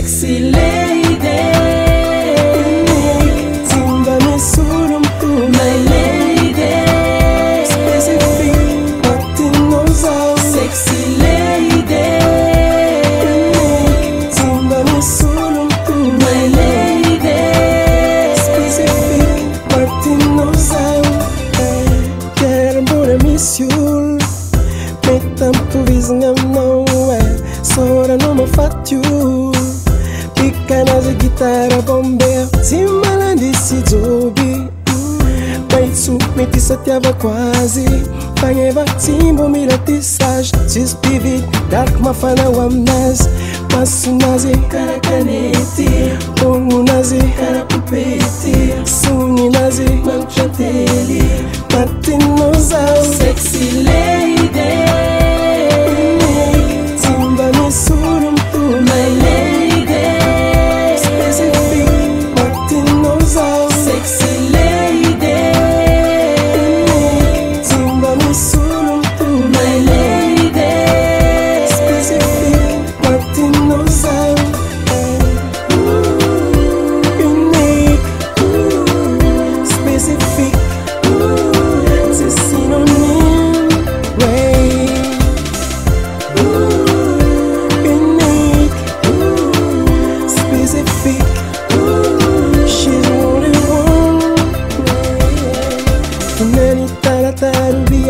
sexy lady Simba surum tu my lady Specific patin knows how sexy lady Simba surum tu my lady Specific patin knows how Quero embora miss you Me tanto visam não é Sora não fat you. naze gitara bombeo zi maladisyjoby maiso metysatiava koazy paneva simbo miratisaj sis piviy dak mafanaoaminazy masonaze karakanety ono naze karapopety sony naze manfately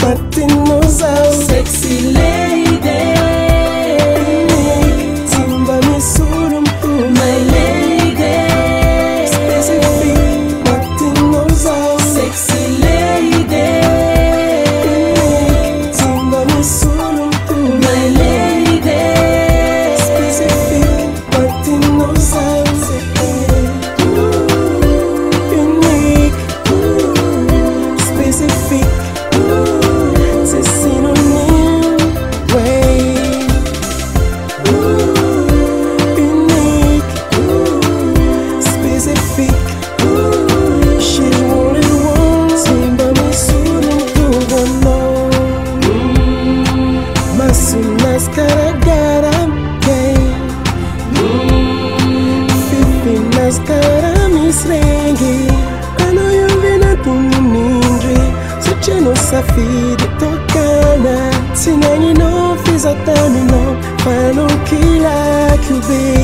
but in those Sexy lady. scaragaraemi fifinnascara mi srengi pano yonvina tuni minri socenosa fidi tocana sinani no fisatanino fano khilakhive